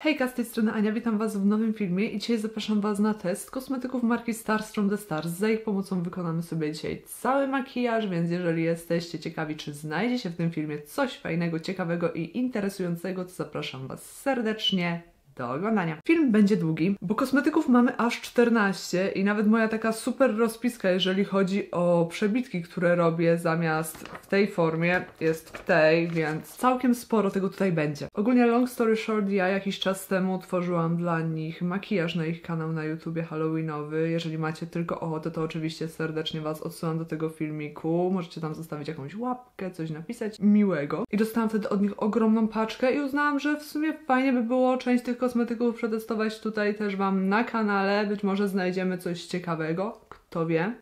Hejka, z tej strony Ania, witam Was w nowym filmie i dzisiaj zapraszam Was na test kosmetyków marki Stars from the Stars. Za ich pomocą wykonamy sobie dzisiaj cały makijaż, więc jeżeli jesteście ciekawi, czy znajdzie się w tym filmie coś fajnego, ciekawego i interesującego, to zapraszam Was serdecznie do oglądania. Film będzie długi, bo kosmetyków mamy aż 14 i nawet moja taka super rozpiska, jeżeli chodzi o przebitki, które robię zamiast w tej formie, jest w tej, więc całkiem sporo tego tutaj będzie. Ogólnie long story short, ja jakiś czas temu tworzyłam dla nich makijaż na ich kanał na YouTubie halloweenowy. Jeżeli macie tylko ochotę, to oczywiście serdecznie Was odsyłam do tego filmiku. Możecie tam zostawić jakąś łapkę, coś napisać miłego. I dostałam wtedy od nich ogromną paczkę i uznałam, że w sumie fajnie by było część tych kosmetyków przetestować tutaj też Wam na kanale. Być może znajdziemy coś ciekawego,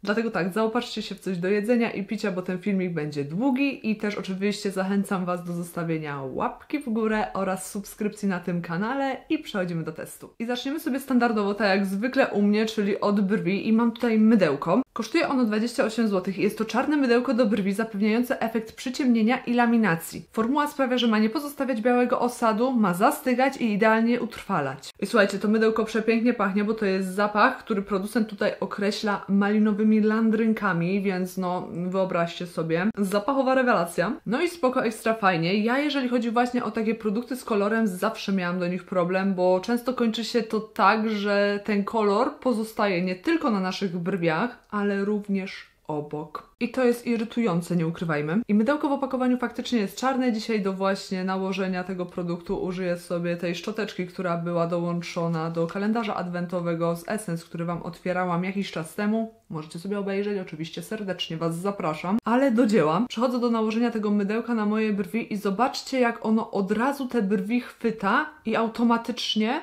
Dlatego tak, zaopatrzcie się w coś do jedzenia i picia, bo ten filmik będzie długi i też oczywiście zachęcam Was do zostawienia łapki w górę oraz subskrypcji na tym kanale i przechodzimy do testu. I zaczniemy sobie standardowo, tak jak zwykle u mnie, czyli od brwi i mam tutaj mydełko. Kosztuje ono 28 zł i jest to czarne mydełko do brwi zapewniające efekt przyciemnienia i laminacji. Formuła sprawia, że ma nie pozostawiać białego osadu, ma zastygać i idealnie utrwalać. I słuchajcie, to mydełko przepięknie pachnie, bo to jest zapach, który producent tutaj określa malinowymi landrynkami, więc no wyobraźcie sobie. Zapachowa rewelacja. No i spoko, ekstra fajnie. Ja jeżeli chodzi właśnie o takie produkty z kolorem, zawsze miałam do nich problem, bo często kończy się to tak, że ten kolor pozostaje nie tylko na naszych brwiach, ale również obok. I to jest irytujące, nie ukrywajmy. I mydełko w opakowaniu faktycznie jest czarne. Dzisiaj do właśnie nałożenia tego produktu użyję sobie tej szczoteczki, która była dołączona do kalendarza adwentowego z Essence, który Wam otwierałam jakiś czas temu. Możecie sobie obejrzeć, oczywiście serdecznie Was zapraszam. Ale do dzieła. Przechodzę do nałożenia tego mydełka na moje brwi i zobaczcie, jak ono od razu te brwi chwyta i automatycznie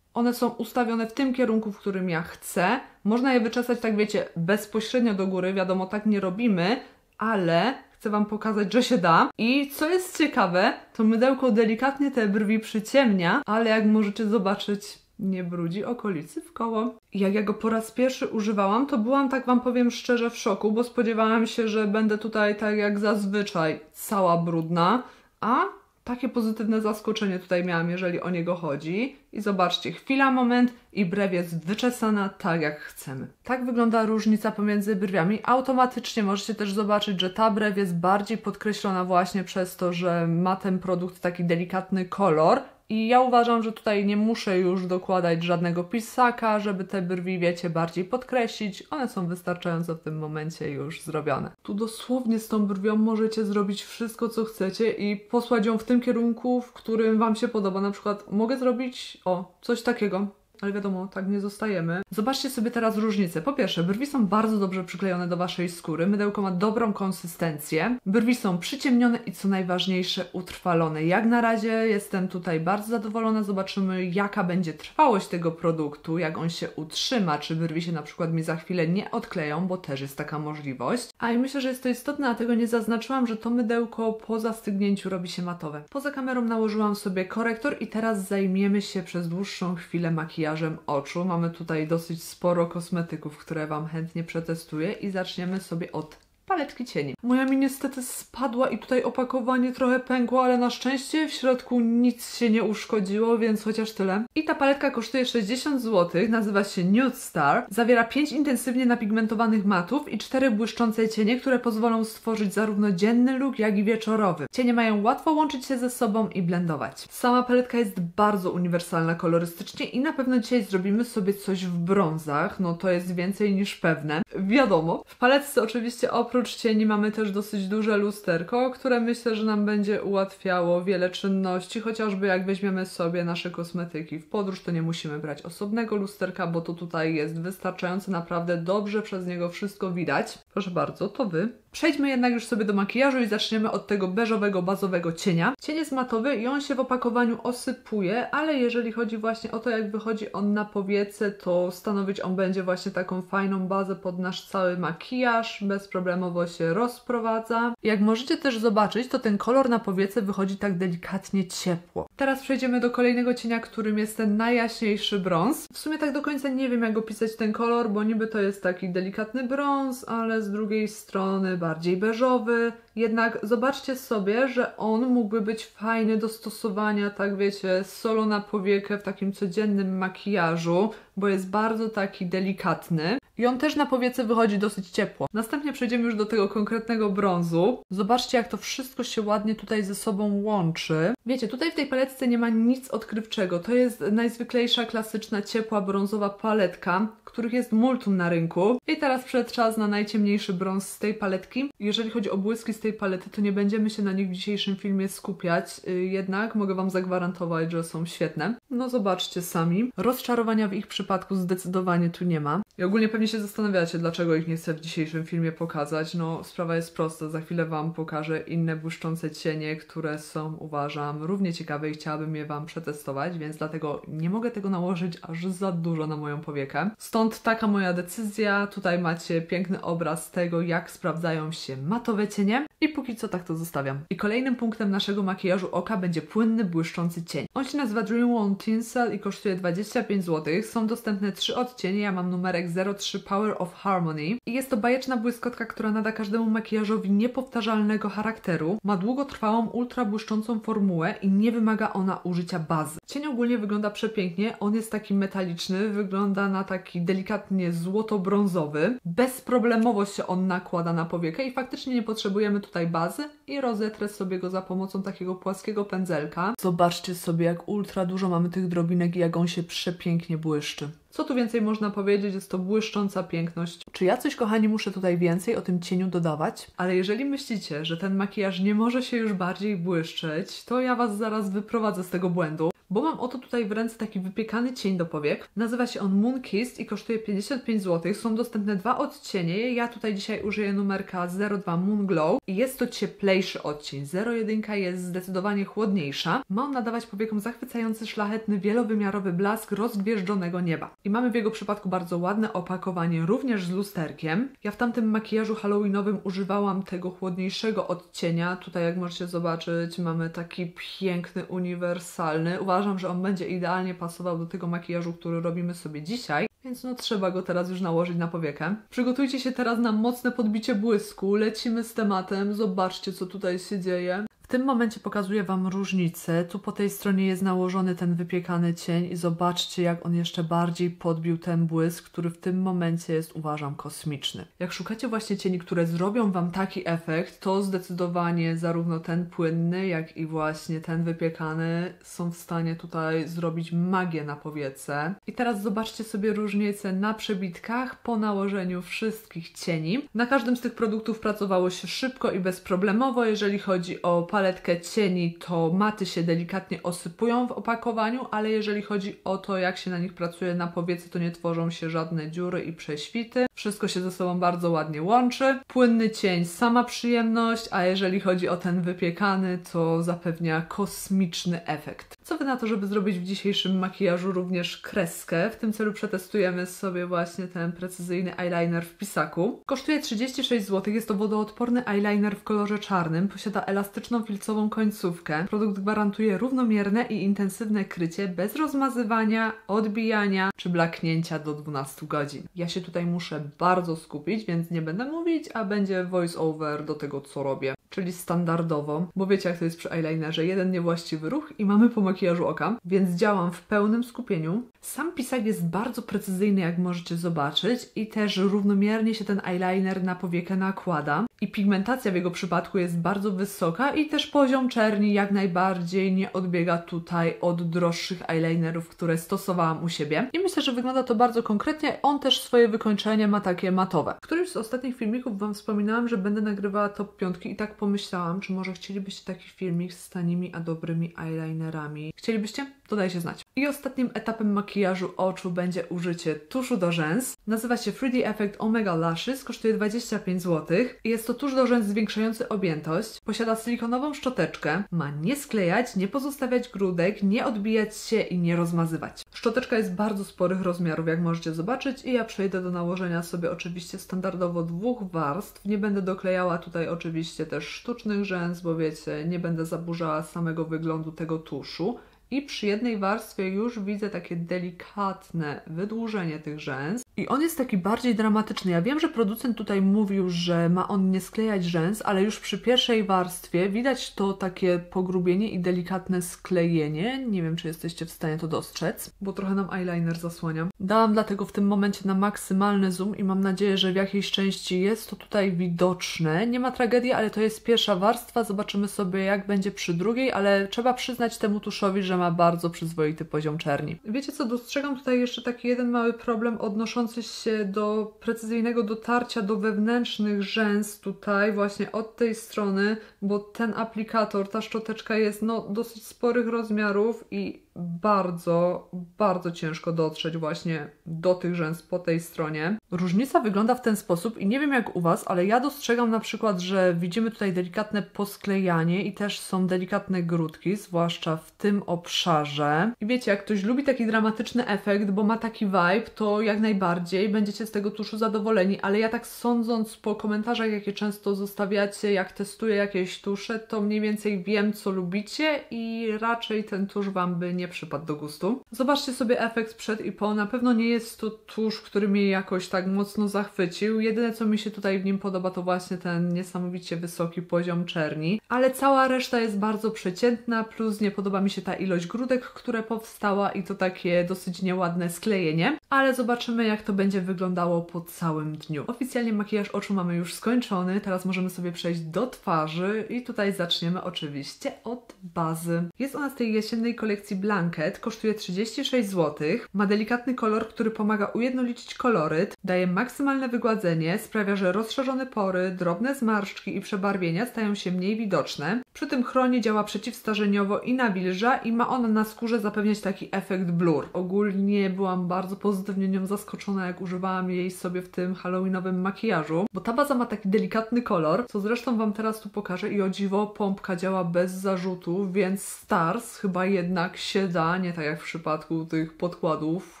one są ustawione w tym kierunku, w którym ja chcę. Można je wyczesać, tak wiecie, bezpośrednio do góry. Wiadomo, tak nie robimy, ale chcę Wam pokazać, że się da. I co jest ciekawe, to mydełko delikatnie te brwi przyciemnia, ale jak możecie zobaczyć, nie brudzi okolicy w koło. Jak ja go po raz pierwszy używałam, to byłam, tak Wam powiem szczerze, w szoku, bo spodziewałam się, że będę tutaj tak jak zazwyczaj cała brudna, a takie pozytywne zaskoczenie tutaj miałam, jeżeli o niego chodzi. I zobaczcie, chwila, moment i brew jest wyczesana tak, jak chcemy. Tak wygląda różnica pomiędzy brwiami. Automatycznie możecie też zobaczyć, że ta brew jest bardziej podkreślona właśnie przez to, że ma ten produkt taki delikatny kolor, i ja uważam, że tutaj nie muszę już dokładać żadnego pisaka, żeby te brwi, wiecie, bardziej podkreślić. One są wystarczająco w tym momencie już zrobione. Tu dosłownie z tą brwią możecie zrobić wszystko, co chcecie i posłać ją w tym kierunku, w którym Wam się podoba. Na przykład mogę zrobić, o, coś takiego ale wiadomo, tak nie zostajemy. Zobaczcie sobie teraz różnicę. Po pierwsze, brwi są bardzo dobrze przyklejone do Waszej skóry, mydełko ma dobrą konsystencję, brwi są przyciemnione i co najważniejsze, utrwalone. Jak na razie jestem tutaj bardzo zadowolona, zobaczymy jaka będzie trwałość tego produktu, jak on się utrzyma, czy brwi się na przykład mi za chwilę nie odkleją, bo też jest taka możliwość. A i myślę, że jest to istotne, a tego nie zaznaczyłam, że to mydełko po zastygnięciu robi się matowe. Poza kamerą nałożyłam sobie korektor i teraz zajmiemy się przez dłuższą chwilę makijażem makijażem oczu. Mamy tutaj dosyć sporo kosmetyków, które Wam chętnie przetestuję i zaczniemy sobie od paletki cieni. Moja mi niestety spadła i tutaj opakowanie trochę pękło, ale na szczęście w środku nic się nie uszkodziło, więc chociaż tyle. I ta paletka kosztuje 60 zł, nazywa się Nude Star. Zawiera 5 intensywnie napigmentowanych matów i 4 błyszczące cienie, które pozwolą stworzyć zarówno dzienny look, jak i wieczorowy. Cienie mają łatwo łączyć się ze sobą i blendować. Sama paletka jest bardzo uniwersalna kolorystycznie i na pewno dzisiaj zrobimy sobie coś w brązach, no to jest więcej niż pewne. Wiadomo, w paletce oczywiście oprócz oprócz cieni mamy też dosyć duże lusterko, które myślę, że nam będzie ułatwiało wiele czynności, chociażby jak weźmiemy sobie nasze kosmetyki w podróż, to nie musimy brać osobnego lusterka, bo to tutaj jest wystarczająco naprawdę dobrze przez niego wszystko widać. Proszę bardzo, to Wy. Przejdźmy jednak już sobie do makijażu i zaczniemy od tego beżowego, bazowego cienia. Cień jest matowy i on się w opakowaniu osypuje, ale jeżeli chodzi właśnie o to, jak wychodzi on na powiece, to stanowić on będzie właśnie taką fajną bazę pod nasz cały makijaż, bezproblemowo się rozprowadza. Jak możecie też zobaczyć, to ten kolor na powiece wychodzi tak delikatnie ciepło. Teraz przejdziemy do kolejnego cienia, którym jest ten najjaśniejszy brąz. W sumie tak do końca nie wiem, jak opisać ten kolor, bo niby to jest taki delikatny brąz, ale z drugiej strony bardziej beżowy. Jednak zobaczcie sobie, że on mógłby być fajny do stosowania, tak wiecie, solo na powiekę w takim codziennym makijażu, bo jest bardzo taki delikatny. I on też na powiece wychodzi dosyć ciepło. Następnie przejdziemy już do tego konkretnego brązu. Zobaczcie, jak to wszystko się ładnie tutaj ze sobą łączy. Wiecie, tutaj w tej paletce nie ma nic odkrywczego. To jest najzwyklejsza, klasyczna, ciepła, brązowa paletka, których jest multum na rynku. I teraz przed czas na najciemniejszy brąz z tej paletki. Jeżeli chodzi o błyski z tej palety, to nie będziemy się na nich w dzisiejszym filmie skupiać. Y, jednak mogę Wam zagwarantować, że są świetne. No zobaczcie sami. Rozczarowania w ich przypadku zdecydowanie tu nie ma. I ogólnie pewnie się zastanawiacie, dlaczego ich nie chcę w dzisiejszym filmie pokazać. No, sprawa jest prosta. Za chwilę Wam pokażę inne błyszczące cienie, które są, uważam, równie ciekawe i chciałabym je Wam przetestować, więc dlatego nie mogę tego nałożyć aż za dużo na moją powiekę. Stąd taka moja decyzja. Tutaj macie piękny obraz tego, jak sprawdzają się matowe cienie i póki co tak to zostawiam. I kolejnym punktem naszego makijażu oka będzie płynny, błyszczący cień. On się nazywa Dream One Tinsel i kosztuje 25 zł. Są dostępne trzy odcienie. Ja mam numerek 03 Power of Harmony. I jest to bajeczna błyskotka, która nada każdemu makijażowi niepowtarzalnego charakteru. Ma długotrwałą, ultra błyszczącą formułę i nie wymaga ona użycia bazy. Cień ogólnie wygląda przepięknie. On jest taki metaliczny, wygląda na taki delikatnie złoto-brązowy. Bezproblemowo się on nakłada na powiekę i faktycznie nie potrzebujemy tutaj bazy i rozetrę sobie go za pomocą takiego płaskiego pędzelka. Zobaczcie sobie, jak ultra dużo mamy tych drobinek i jak on się przepięknie błyszczy. Co tu więcej można powiedzieć? Jest to błyszcząca piękność. Czy ja coś, kochani, muszę tutaj więcej o tym cieniu dodawać? Ale jeżeli myślicie, że ten makijaż nie może się już bardziej błyszczeć, to ja Was zaraz wyprowadzę z tego błędu bo mam oto tutaj w ręce taki wypiekany cień do powiek. Nazywa się on Moon Kissed i kosztuje 55 zł. Są dostępne dwa odcienie. Ja tutaj dzisiaj użyję numerka 02 Moon Glow i jest to cieplejszy odcień. 01 jest zdecydowanie chłodniejsza. Ma on nadawać powiekom zachwycający, szlachetny, wielowymiarowy blask rozgwieżdżonego nieba. I mamy w jego przypadku bardzo ładne opakowanie, również z lusterkiem. Ja w tamtym makijażu halloweenowym używałam tego chłodniejszego odcienia. Tutaj jak możecie zobaczyć mamy taki piękny, uniwersalny. Uważam, że on będzie idealnie pasował do tego makijażu, który robimy sobie dzisiaj, więc no trzeba go teraz już nałożyć na powiekę. Przygotujcie się teraz na mocne podbicie błysku, lecimy z tematem, zobaczcie co tutaj się dzieje. W tym momencie pokazuję Wam różnicę. Tu po tej stronie jest nałożony ten wypiekany cień i zobaczcie, jak on jeszcze bardziej podbił ten błysk, który w tym momencie jest, uważam, kosmiczny. Jak szukacie właśnie cieni, które zrobią Wam taki efekt, to zdecydowanie zarówno ten płynny, jak i właśnie ten wypiekany są w stanie tutaj zrobić magię na powiece. I teraz zobaczcie sobie różnicę na przebitkach po nałożeniu wszystkich cieni. Na każdym z tych produktów pracowało się szybko i bezproblemowo, jeżeli chodzi o paletkę cieni, to maty się delikatnie osypują w opakowaniu, ale jeżeli chodzi o to, jak się na nich pracuje na powiece, to nie tworzą się żadne dziury i prześwity. Wszystko się ze sobą bardzo ładnie łączy. Płynny cień, sama przyjemność, a jeżeli chodzi o ten wypiekany, to zapewnia kosmiczny efekt. Co wy na to, żeby zrobić w dzisiejszym makijażu również kreskę? W tym celu przetestujemy sobie właśnie ten precyzyjny eyeliner w pisaku. Kosztuje 36 zł, jest to wodoodporny eyeliner w kolorze czarnym, posiada elastyczną filcową końcówkę. Produkt gwarantuje równomierne i intensywne krycie bez rozmazywania, odbijania czy blaknięcia do 12 godzin. Ja się tutaj muszę bardzo skupić, więc nie będę mówić, a będzie voice over do tego, co robię czyli standardowo, bo wiecie jak to jest przy eyelinerze, jeden niewłaściwy ruch i mamy po makijażu oka, więc działam w pełnym skupieniu. Sam pisak jest bardzo precyzyjny, jak możecie zobaczyć i też równomiernie się ten eyeliner na powiekę nakłada i pigmentacja w jego przypadku jest bardzo wysoka i też poziom czerni jak najbardziej nie odbiega tutaj od droższych eyelinerów, które stosowałam u siebie. I myślę, że wygląda to bardzo konkretnie. On też swoje wykończenie ma takie matowe. W którymś z ostatnich filmików Wam wspominałam, że będę nagrywała top piątki i tak pomyślałam, czy może chcielibyście taki filmik z tanimi, a dobrymi eyelinerami. Chcielibyście? To dajcie znać. I ostatnim etapem makijażu oczu będzie użycie tuszu do rzęs. Nazywa się 3D Effect Omega Lashes, kosztuje 25 zł. Jest to tusz do rzęs zwiększający objętość, posiada silikonową szczoteczkę, ma nie sklejać, nie pozostawiać grudek, nie odbijać się i nie rozmazywać. Szczoteczka jest bardzo sporych rozmiarów, jak możecie zobaczyć i ja przejdę do nałożenia sobie oczywiście standardowo dwóch warstw. Nie będę doklejała tutaj oczywiście też sztucznych rzęs, bo wiecie, nie będę zaburzała samego wyglądu tego tuszu. I przy jednej warstwie już widzę takie delikatne wydłużenie tych rzęs. I on jest taki bardziej dramatyczny. Ja wiem, że producent tutaj mówił, że ma on nie sklejać rzęs, ale już przy pierwszej warstwie widać to takie pogrubienie i delikatne sklejenie. Nie wiem, czy jesteście w stanie to dostrzec, bo trochę nam eyeliner zasłania. Dałam dlatego w tym momencie na maksymalny zoom i mam nadzieję, że w jakiejś części jest to tutaj widoczne. Nie ma tragedii, ale to jest pierwsza warstwa. Zobaczymy sobie, jak będzie przy drugiej, ale trzeba przyznać temu tuszowi, że ma bardzo przyzwoity poziom czerni. Wiecie co, dostrzegam tutaj jeszcze taki jeden mały problem odnoszący się do precyzyjnego dotarcia do wewnętrznych rzęs tutaj, właśnie od tej strony, bo ten aplikator, ta szczoteczka jest no dosyć sporych rozmiarów i bardzo, bardzo ciężko dotrzeć właśnie do tych rzęs po tej stronie. Różnica wygląda w ten sposób i nie wiem jak u Was, ale ja dostrzegam na przykład, że widzimy tutaj delikatne posklejanie i też są delikatne grudki, zwłaszcza w tym obszarze. I wiecie, jak ktoś lubi taki dramatyczny efekt, bo ma taki vibe, to jak najbardziej będziecie z tego tuszu zadowoleni, ale ja tak sądząc po komentarzach, jakie często zostawiacie, jak testuję jakieś tusze, to mniej więcej wiem, co lubicie i raczej ten tusz Wam by nie nie przypadł do gustu. Zobaczcie sobie efekt przed i po. Na pewno nie jest to tusz, który mnie jakoś tak mocno zachwycił. Jedyne, co mi się tutaj w nim podoba, to właśnie ten niesamowicie wysoki poziom czerni. Ale cała reszta jest bardzo przeciętna, plus nie podoba mi się ta ilość grudek, która powstała i to takie dosyć nieładne sklejenie. Ale zobaczymy, jak to będzie wyglądało po całym dniu. Oficjalnie makijaż oczu mamy już skończony. Teraz możemy sobie przejść do twarzy i tutaj zaczniemy oczywiście od bazy. Jest ona z tej jesiennej kolekcji Black Blanket kosztuje 36 zł, ma delikatny kolor, który pomaga ujednolicić koloryt, daje maksymalne wygładzenie, sprawia, że rozszerzone pory, drobne zmarszczki i przebarwienia stają się mniej widoczne. Przy tym chronie działa przeciwstarzeniowo i nawilża i ma ona na skórze zapewniać taki efekt blur. Ogólnie byłam bardzo pozytywnie nią zaskoczona, jak używałam jej sobie w tym halloweenowym makijażu, bo ta baza ma taki delikatny kolor, co zresztą Wam teraz tu pokażę i o dziwo pompka działa bez zarzutu, więc Stars chyba jednak się da, nie tak jak w przypadku tych podkładów, w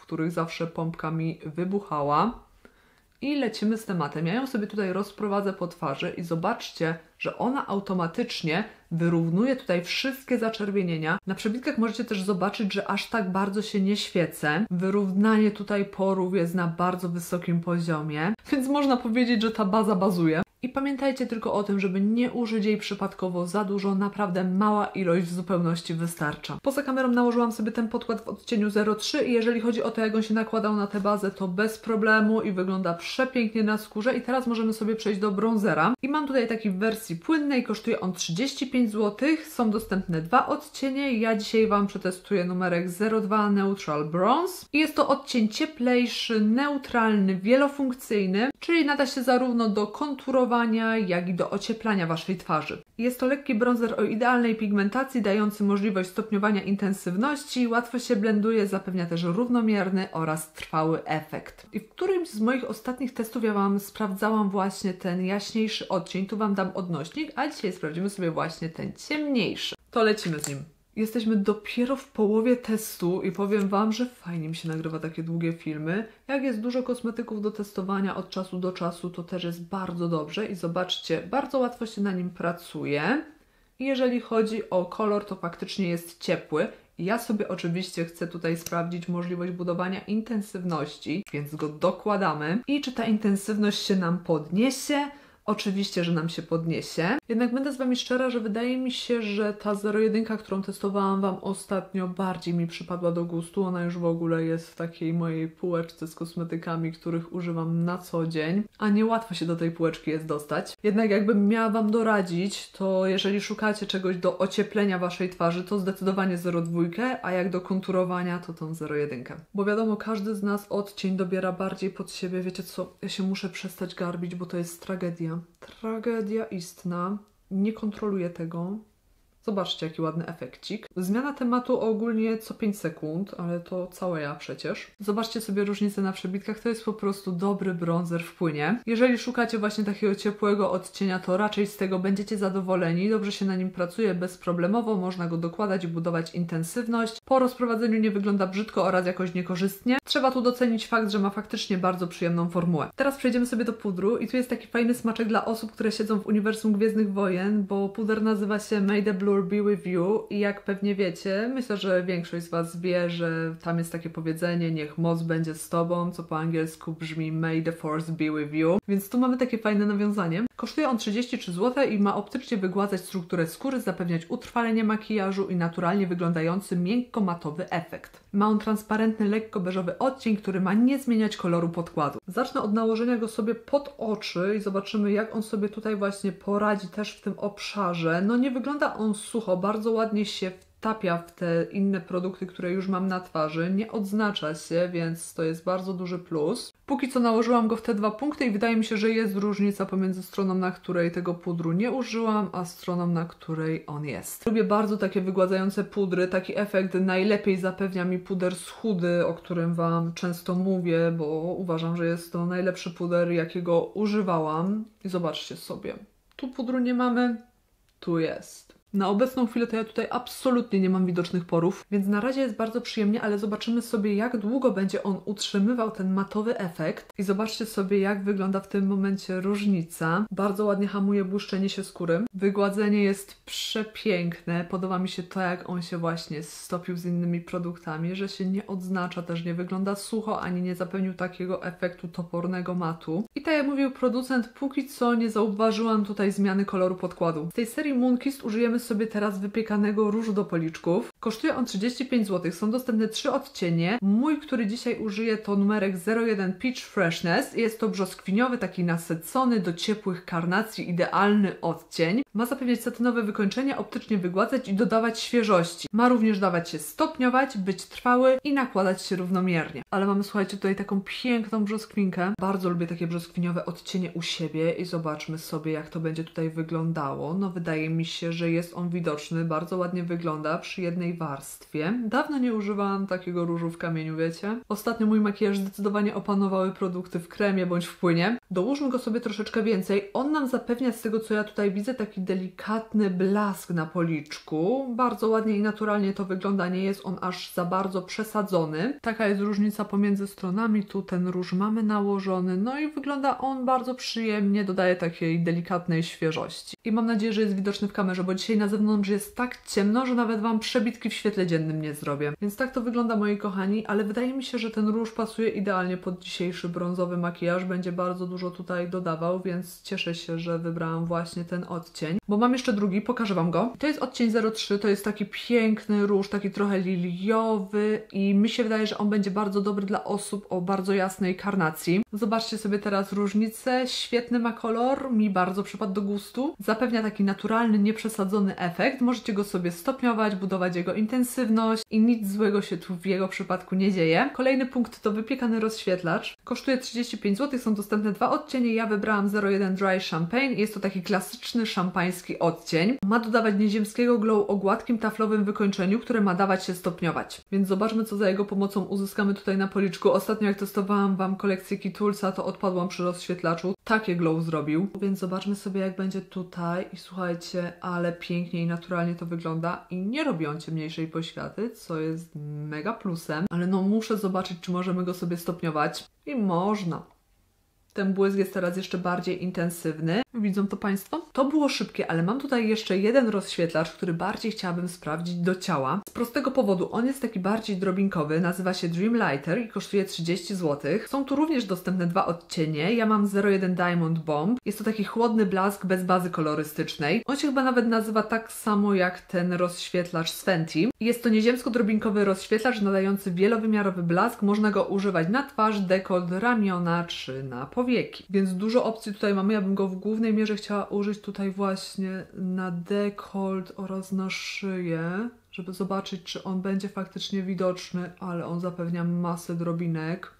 których zawsze pompka mi wybuchała. I lecimy z tematem. Ja ją sobie tutaj rozprowadzę po twarzy i zobaczcie, że ona automatycznie wyrównuje tutaj wszystkie zaczerwienienia. Na przebitkach możecie też zobaczyć, że aż tak bardzo się nie świecę. Wyrównanie tutaj porów jest na bardzo wysokim poziomie, więc można powiedzieć, że ta baza bazuje. I pamiętajcie tylko o tym, żeby nie użyć jej przypadkowo za dużo, naprawdę mała ilość w zupełności wystarcza. Poza kamerą nałożyłam sobie ten podkład w odcieniu 03 i jeżeli chodzi o to, jak on się nakładał na tę bazę, to bez problemu i wygląda przepięknie na skórze. I teraz możemy sobie przejść do bronzera. I mam tutaj taki w wersji płynnej, kosztuje on 35 zł. Są dostępne dwa odcienie. Ja dzisiaj Wam przetestuję numerek 02 Neutral Bronze. I jest to odcień cieplejszy, neutralny, wielofunkcyjny, czyli nada się zarówno do konturowania, jak i do ocieplania Waszej twarzy. Jest to lekki bronzer o idealnej pigmentacji, dający możliwość stopniowania intensywności, łatwo się blenduje, zapewnia też równomierny oraz trwały efekt. I w którymś z moich ostatnich testów ja Wam sprawdzałam właśnie ten jaśniejszy odcień, tu Wam dam odnośnik, a dzisiaj sprawdzimy sobie właśnie ten ciemniejszy. To lecimy z nim. Jesteśmy dopiero w połowie testu i powiem Wam, że fajnie mi się nagrywa takie długie filmy. Jak jest dużo kosmetyków do testowania od czasu do czasu, to też jest bardzo dobrze i zobaczcie, bardzo łatwo się na nim pracuje. Jeżeli chodzi o kolor, to faktycznie jest ciepły. Ja sobie oczywiście chcę tutaj sprawdzić możliwość budowania intensywności, więc go dokładamy. I czy ta intensywność się nam podniesie? Oczywiście, że nam się podniesie. Jednak będę z Wami szczera, że wydaje mi się, że ta 01, którą testowałam Wam ostatnio, bardziej mi przypadła do gustu. Ona już w ogóle jest w takiej mojej półeczce z kosmetykami, których używam na co dzień, a niełatwo się do tej półeczki jest dostać. Jednak jakbym miała Wam doradzić, to jeżeli szukacie czegoś do ocieplenia Waszej twarzy, to zdecydowanie 02, a jak do konturowania, to tą 01. Bo wiadomo, każdy z nas odcień dobiera bardziej pod siebie. Wiecie co, ja się muszę przestać garbić, bo to jest tragedia. Tragedia istna. Nie kontroluję tego. Zobaczcie, jaki ładny efekcik. Zmiana tematu ogólnie co 5 sekund, ale to całe ja przecież. Zobaczcie sobie różnicę na przebitkach, to jest po prostu dobry bronzer w płynie. Jeżeli szukacie właśnie takiego ciepłego odcienia, to raczej z tego będziecie zadowoleni. Dobrze się na nim pracuje bezproblemowo, można go dokładać i budować intensywność. Po rozprowadzeniu nie wygląda brzydko oraz jakoś niekorzystnie. Trzeba tu docenić fakt, że ma faktycznie bardzo przyjemną formułę. Teraz przejdziemy sobie do pudru i tu jest taki fajny smaczek dla osób, które siedzą w uniwersum Gwiezdnych Wojen, bo puder nazywa się May the Blur Be With You i jak pewnie wiecie, myślę, że większość z Was wie, że tam jest takie powiedzenie niech moc będzie z Tobą, co po angielsku brzmi May the Force Be With You, więc tu mamy takie fajne nawiązanie. Kosztuje on 33 zł i ma optycznie wygładzać strukturę skóry, zapewniać utrwalenie makijażu i naturalnie wyglądający miękko-matowy efekt. Ma on transparentny, lekko beżowy odcień, który ma nie zmieniać koloru podkładu. Zacznę od nałożenia go sobie pod oczy i zobaczymy jak on sobie tutaj właśnie poradzi też w tym obszarze. No nie wygląda on sucho, bardzo ładnie się wtapia w te inne produkty, które już mam na twarzy, nie odznacza się, więc to jest bardzo duży plus. Póki co nałożyłam go w te dwa punkty i wydaje mi się, że jest różnica pomiędzy stroną, na której tego pudru nie użyłam, a stroną, na której on jest. Lubię bardzo takie wygładzające pudry, taki efekt najlepiej zapewnia mi puder z chudy, o którym Wam często mówię, bo uważam, że jest to najlepszy puder, jakiego używałam. I zobaczcie sobie, tu pudru nie mamy, tu jest. Na obecną chwilę to ja tutaj absolutnie nie mam widocznych porów, więc na razie jest bardzo przyjemnie, ale zobaczymy sobie jak długo będzie on utrzymywał ten matowy efekt i zobaczcie sobie jak wygląda w tym momencie różnica. Bardzo ładnie hamuje błyszczenie się skóry. Wygładzenie jest przepiękne. Podoba mi się to jak on się właśnie stopił z innymi produktami, że się nie odznacza, też nie wygląda sucho, ani nie zapewnił takiego efektu topornego matu. I tak jak mówił producent, póki co nie zauważyłam tutaj zmiany koloru podkładu. W tej serii Moonkist użyjemy sobie teraz wypiekanego różu do policzków. Kosztuje on 35 zł. Są dostępne trzy odcienie. Mój, który dzisiaj użyję to numerek 01 Peach Freshness. Jest to brzoskwiniowy, taki nasycony do ciepłych karnacji, idealny odcień. Ma zapewniać satynowe wykończenie, optycznie wygładzać i dodawać świeżości. Ma również dawać się stopniować, być trwały i nakładać się równomiernie. Ale mamy, słuchajcie, tutaj taką piękną brzoskwinkę. Bardzo lubię takie brzoskwiniowe odcienie u siebie i zobaczmy sobie, jak to będzie tutaj wyglądało. No wydaje mi się, że jest on widoczny, bardzo ładnie wygląda przy jednej warstwie. Dawno nie używałam takiego różu w kamieniu, wiecie? Ostatnio mój makijaż zdecydowanie opanowały produkty w kremie bądź w płynie. Dołóżmy go sobie troszeczkę więcej. On nam zapewnia z tego, co ja tutaj widzę, taki delikatny blask na policzku. Bardzo ładnie i naturalnie to wygląda, nie jest on aż za bardzo przesadzony. Taka jest różnica pomiędzy stronami. Tu ten róż mamy nałożony, no i wygląda on bardzo przyjemnie, dodaje takiej delikatnej świeżości. I mam nadzieję, że jest widoczny w kamerze, bo dzisiaj na zewnątrz jest tak ciemno, że nawet Wam przebitki w świetle dziennym nie zrobię. Więc tak to wygląda, moi kochani, ale wydaje mi się, że ten róż pasuje idealnie pod dzisiejszy brązowy makijaż. Będzie bardzo dużo tutaj dodawał, więc cieszę się, że wybrałam właśnie ten odcień. Bo mam jeszcze drugi, pokażę Wam go. To jest odcień 03, to jest taki piękny róż, taki trochę liliowy i mi się wydaje, że on będzie bardzo dobry dla osób o bardzo jasnej karnacji. Zobaczcie sobie teraz różnicę. Świetny ma kolor, mi bardzo przypadł do gustu. Zapewnia taki naturalny, nieprzesadzony efekt. Możecie go sobie stopniować, budować jego intensywność i nic złego się tu w jego przypadku nie dzieje. Kolejny punkt to wypiekany rozświetlacz. Kosztuje 35 zł, są dostępne dwa odcienie. Ja wybrałam 01 Dry Champagne. Jest to taki klasyczny szampański odcień. Ma dodawać nieziemskiego glow o gładkim taflowym wykończeniu, które ma dawać się stopniować. Więc zobaczmy, co za jego pomocą uzyskamy tutaj na policzku. Ostatnio jak testowałam Wam kolekcję Kitulsa, to odpadłam przy rozświetlaczu. Takie glow zrobił. Więc zobaczmy sobie, jak będzie tutaj. I słuchajcie, ale pięknie i naturalnie to wygląda. I nie robi on ciemniejszej poświaty, co jest mega plusem. Ale no muszę zobaczyć, czy możemy go sobie stopniować. I można. Ten błysk jest teraz jeszcze bardziej intensywny. Widzą to Państwo? To było szybkie, ale mam tutaj jeszcze jeden rozświetlacz, który bardziej chciałabym sprawdzić do ciała. Z prostego powodu, on jest taki bardziej drobinkowy, nazywa się Dream Lighter i kosztuje 30 zł. Są tu również dostępne dwa odcienie. Ja mam 01 Diamond Bomb. Jest to taki chłodny blask bez bazy kolorystycznej. On się chyba nawet nazywa tak samo jak ten rozświetlacz z Fenty. Jest to nieziemsko-drobinkowy rozświetlacz nadający wielowymiarowy blask. Można go używać na twarz, dekolt, ramiona czy na powieki. Więc dużo opcji tutaj mamy. Ja bym go w głównej mierze chciała użyć tutaj właśnie na dekolt oraz na szyję, żeby zobaczyć, czy on będzie faktycznie widoczny, ale on zapewnia masę drobinek.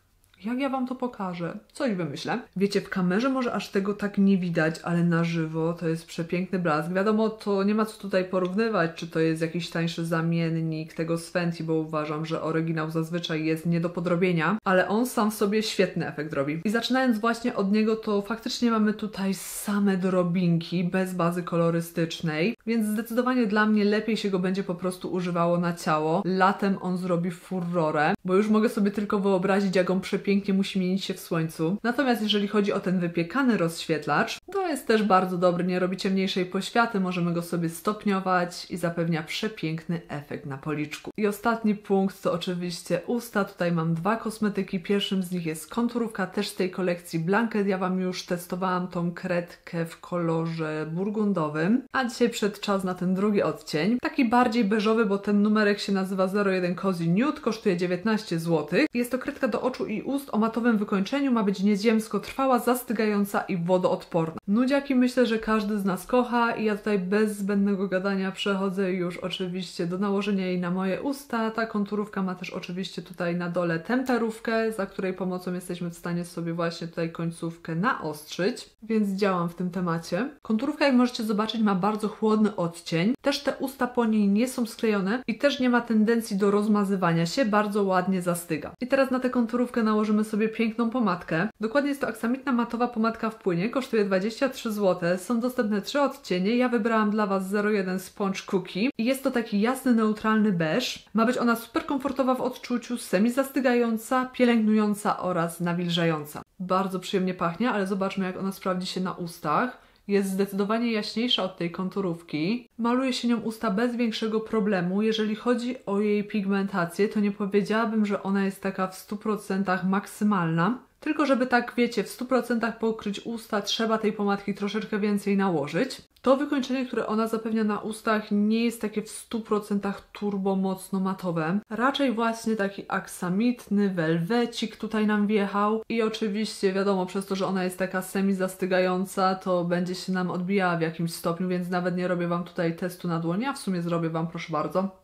Jak ja wam to pokażę? Coś wymyślę. Wiecie, w kamerze może aż tego tak nie widać, ale na żywo to jest przepiękny blask. Wiadomo, to nie ma co tutaj porównywać, czy to jest jakiś tańszy zamiennik tego z Fenty, bo uważam, że oryginał zazwyczaj jest nie do podrobienia, ale on sam w sobie świetny efekt robi. I zaczynając właśnie od niego, to faktycznie mamy tutaj same drobinki, bez bazy kolorystycznej, więc zdecydowanie dla mnie lepiej się go będzie po prostu używało na ciało. Latem on zrobi furorę, bo już mogę sobie tylko wyobrazić, jak on przepięknie musi mienić się w słońcu. Natomiast jeżeli chodzi o ten wypiekany rozświetlacz, to jest też bardzo dobry, nie robi ciemniejszej poświaty, możemy go sobie stopniować i zapewnia przepiękny efekt na policzku. I ostatni punkt to oczywiście usta. Tutaj mam dwa kosmetyki. Pierwszym z nich jest konturówka też z tej kolekcji Blanket. Ja Wam już testowałam tą kredkę w kolorze burgundowym, a dzisiaj przed czas na ten drugi odcień. Taki bardziej beżowy, bo ten numerek się nazywa 01 Cozy Nude, kosztuje 19 zł. Jest to kredka do oczu i ust o matowym wykończeniu, ma być nieziemsko trwała, zastygająca i wodoodporna. Nudziaki myślę, że każdy z nas kocha i ja tutaj bez zbędnego gadania przechodzę już oczywiście do nałożenia jej na moje usta. Ta konturówka ma też oczywiście tutaj na dole temperówkę, za której pomocą jesteśmy w stanie sobie właśnie tutaj końcówkę naostrzyć, więc działam w tym temacie. Konturówka, jak możecie zobaczyć, ma bardzo chłodny odcień. Też te usta po niej nie są sklejone i też nie ma tendencji do rozmazywania się, bardzo ładnie zastyga. I teraz na tę konturówkę nałożymy sobie piękną pomadkę. Dokładnie jest to aksamitna matowa pomadka w płynie, kosztuje 23 zł. Są dostępne trzy odcienie. Ja wybrałam dla Was 01 Sponge Cookie i jest to taki jasny, neutralny beż. Ma być ona super komfortowa w odczuciu, semi zastygająca, pielęgnująca oraz nawilżająca. Bardzo przyjemnie pachnie, ale zobaczmy jak ona sprawdzi się na ustach. Jest zdecydowanie jaśniejsza od tej konturówki. Maluje się nią usta bez większego problemu. Jeżeli chodzi o jej pigmentację, to nie powiedziałabym, że ona jest taka w 100% maksymalna. Tylko żeby tak, wiecie, w 100% pokryć usta, trzeba tej pomadki troszeczkę więcej nałożyć. To wykończenie, które ona zapewnia na ustach, nie jest takie w 100% turbo mocno matowe. Raczej właśnie taki aksamitny welwecik tutaj nam wjechał. I oczywiście wiadomo, przez to, że ona jest taka semi zastygająca, to będzie się nam odbijała w jakimś stopniu, więc nawet nie robię Wam tutaj testu na dłonia. W sumie zrobię Wam, proszę bardzo.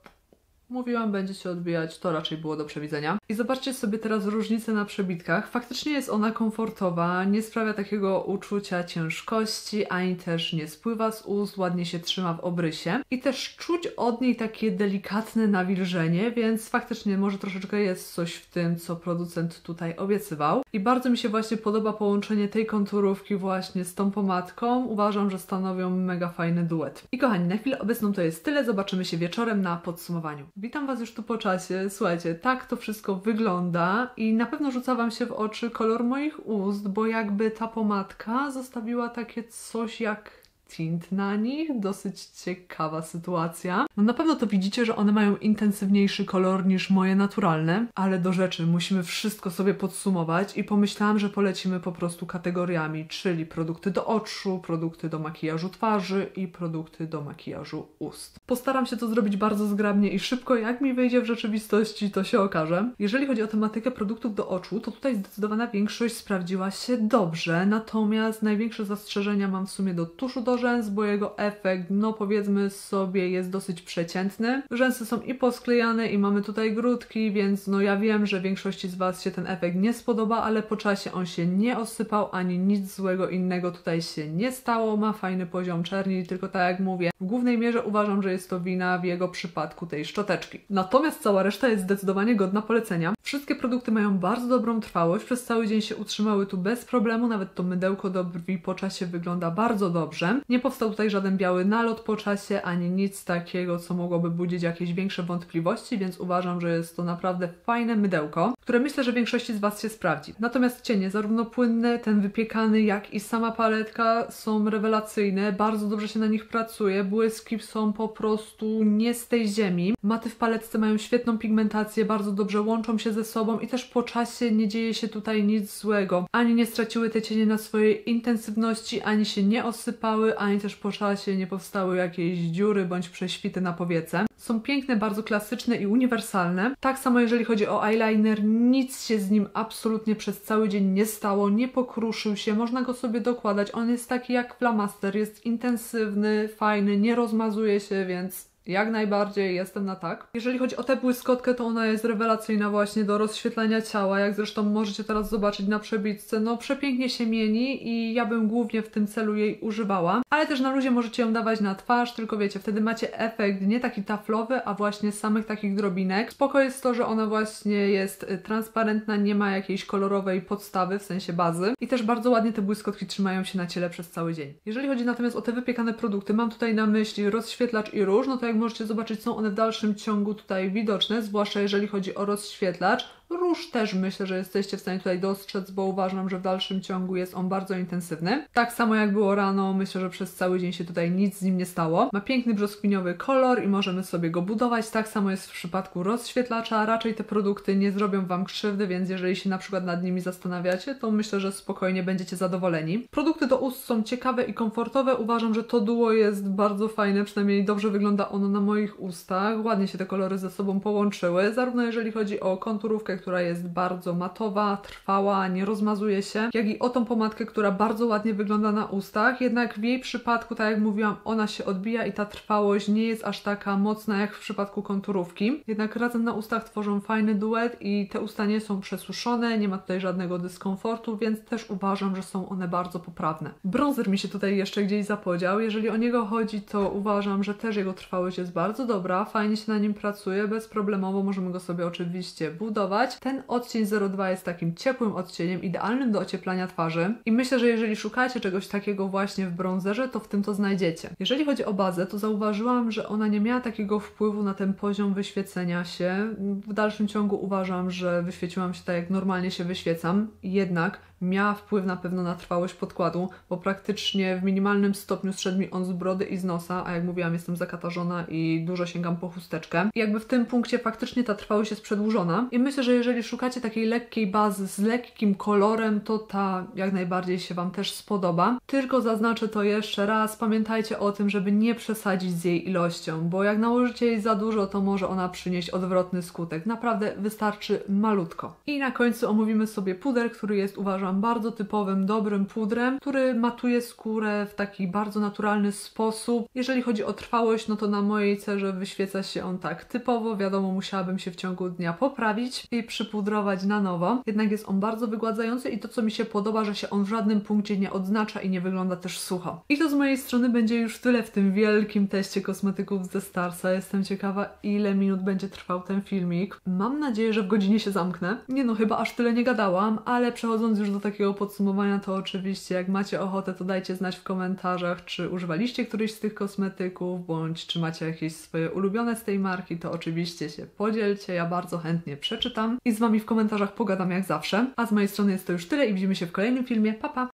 Mówiłam, będzie się odbijać, to raczej było do przewidzenia. I zobaczcie sobie teraz różnicę na przebitkach. Faktycznie jest ona komfortowa, nie sprawia takiego uczucia ciężkości, ani też nie spływa z ust, ładnie się trzyma w obrysie. I też czuć od niej takie delikatne nawilżenie, więc faktycznie może troszeczkę jest coś w tym, co producent tutaj obiecywał. I bardzo mi się właśnie podoba połączenie tej konturówki właśnie z tą pomadką. Uważam, że stanowią mega fajny duet. I kochani, na chwilę obecną to jest tyle. Zobaczymy się wieczorem na podsumowaniu. Witam Was już tu po czasie. Słuchajcie, tak to wszystko wygląda i na pewno rzuca Wam się w oczy kolor moich ust, bo jakby ta pomadka zostawiła takie coś jak tint na nich. Dosyć ciekawa sytuacja. No na pewno to widzicie, że one mają intensywniejszy kolor niż moje naturalne, ale do rzeczy musimy wszystko sobie podsumować i pomyślałam, że polecimy po prostu kategoriami, czyli produkty do oczu, produkty do makijażu twarzy i produkty do makijażu ust. Postaram się to zrobić bardzo zgrabnie i szybko, jak mi wyjdzie w rzeczywistości, to się okaże. Jeżeli chodzi o tematykę produktów do oczu, to tutaj zdecydowana większość sprawdziła się dobrze, natomiast największe zastrzeżenia mam w sumie do tuszu do rzęs, bo jego efekt, no powiedzmy sobie, jest dosyć przeciętny. Rzęsy są i posklejane i mamy tutaj grudki, więc no ja wiem, że większości z Was się ten efekt nie spodoba, ale po czasie on się nie osypał, ani nic złego innego tutaj się nie stało. Ma fajny poziom czerni, tylko tak jak mówię, w głównej mierze uważam, że jest to wina w jego przypadku tej szczoteczki. Natomiast cała reszta jest zdecydowanie godna polecenia. Wszystkie produkty mają bardzo dobrą trwałość, przez cały dzień się utrzymały tu bez problemu, nawet to mydełko do brwi po czasie wygląda bardzo dobrze. Nie powstał tutaj żaden biały nalot po czasie, ani nic takiego, co mogłoby budzić jakieś większe wątpliwości, więc uważam, że jest to naprawdę fajne mydełko, które myślę, że większości z Was się sprawdzi. Natomiast cienie, zarówno płynne, ten wypiekany, jak i sama paletka są rewelacyjne, bardzo dobrze się na nich pracuje, błyski są po prostu nie z tej ziemi. Maty w paletce mają świetną pigmentację, bardzo dobrze łączą się ze sobą i też po czasie nie dzieje się tutaj nic złego. Ani nie straciły te cienie na swojej intensywności, ani się nie osypały, ani też po czasie nie powstały jakieś dziury bądź prześwity na powiece. Są piękne, bardzo klasyczne i uniwersalne. Tak samo jeżeli chodzi o eyeliner, nic się z nim absolutnie przez cały dzień nie stało, nie pokruszył się, można go sobie dokładać. On jest taki jak flamaster, jest intensywny, fajny, nie rozmazuje się, więc Jak najbardziej jestem na tak. Jeżeli chodzi o tę błyskotkę, to ona jest rewelacyjna właśnie do rozświetlenia ciała, jak zresztą możecie teraz zobaczyć na przebitce. No przepięknie się mieni i ja bym głównie w tym celu jej używała. Ale też na luzie możecie ją dawać na twarz, tylko wiecie, wtedy macie efekt nie taki taflowy, a właśnie samych takich drobinek. Spoko jest to, że ona właśnie jest y, transparentna, nie ma jakiejś kolorowej podstawy, w sensie bazy. I też bardzo ładnie te błyskotki trzymają się na ciele przez cały dzień. Jeżeli chodzi natomiast o te wypiekane produkty, mam tutaj na myśli rozświetlacz i róż, no to jak możecie zobaczyć, są one w dalszym ciągu tutaj widoczne, zwłaszcza jeżeli chodzi o rozświetlacz. Róż też myślę, że jesteście w stanie tutaj dostrzec, bo uważam, że w dalszym ciągu jest on bardzo intensywny. Tak samo jak było rano, myślę, że przez cały dzień się tutaj nic z nim nie stało. Ma piękny brzoskwiniowy kolor i możemy sobie go budować. Tak samo jest w przypadku rozświetlacza. Raczej te produkty nie zrobią Wam krzywdy, więc jeżeli się na przykład nad nimi zastanawiacie, to myślę, że spokojnie będziecie zadowoleni. Produkty do ust są ciekawe i komfortowe. Uważam, że to duo jest bardzo fajne, przynajmniej dobrze wygląda ono na moich ustach. Ładnie się te kolory ze sobą połączyły, zarówno jeżeli chodzi o konturówkę, która jest bardzo matowa, trwała, nie rozmazuje się, jak i o tą pomadkę, która bardzo ładnie wygląda na ustach, jednak w jej przypadku, tak jak mówiłam, ona się odbija i ta trwałość nie jest aż taka mocna jak w przypadku konturówki. Jednak razem na ustach tworzą fajny duet i te usta nie są przesuszone, nie ma tutaj żadnego dyskomfortu, więc też uważam, że są one bardzo poprawne. Bronzer mi się tutaj jeszcze gdzieś zapodział. Jeżeli o niego chodzi, to uważam, że też jego trwałość jest bardzo dobra, fajnie się na nim pracuje, bezproblemowo możemy go sobie oczywiście budować. Ten odcień 02 jest takim ciepłym odcieniem, idealnym do ocieplania twarzy i myślę, że jeżeli szukacie czegoś takiego właśnie w bronzerze, to w tym to znajdziecie. Jeżeli chodzi o bazę, to zauważyłam, że ona nie miała takiego wpływu na ten poziom wyświecenia się. W dalszym ciągu uważam, że wyświeciłam się tak, jak normalnie się wyświecam, jednak miała wpływ na pewno na trwałość podkładu, bo praktycznie w minimalnym stopniu zszedł mi on z brody i z nosa, a jak mówiłam, jestem zakatarzona i dużo sięgam po chusteczkę. I jakby w tym punkcie faktycznie ta trwałość jest przedłużona i myślę, że jeżeli szukacie takiej lekkiej bazy z lekkim kolorem, to ta jak najbardziej się Wam też spodoba. Tylko zaznaczę to jeszcze raz, pamiętajcie o tym, żeby nie przesadzić z jej ilością, bo jak nałożycie jej za dużo, to może ona przynieść odwrotny skutek. Naprawdę wystarczy malutko. I na końcu omówimy sobie puder, który jest uważam bardzo typowym, dobrym pudrem, który matuje skórę w taki bardzo naturalny sposób. Jeżeli chodzi o trwałość, no to na mojej cerze wyświeca się on tak typowo. Wiadomo, musiałabym się w ciągu dnia poprawić i przypudrować na nowo. Jednak jest on bardzo wygładzający i to, co mi się podoba, że się on w żadnym punkcie nie odznacza i nie wygląda też sucho. I to z mojej strony będzie już tyle w tym wielkim teście kosmetyków ze Starsa. Jestem ciekawa, ile minut będzie trwał ten filmik. Mam nadzieję, że w godzinie się zamknę. Nie no, chyba aż tyle nie gadałam, ale przechodząc już do takiego podsumowania, to oczywiście jak macie ochotę, to dajcie znać w komentarzach, czy używaliście któryś z tych kosmetyków, bądź czy macie jakieś swoje ulubione z tej marki, to oczywiście się podzielcie, ja bardzo chętnie przeczytam i z Wami w komentarzach pogadam jak zawsze. A z mojej strony jest to już tyle i widzimy się w kolejnym filmie. Pa, pa!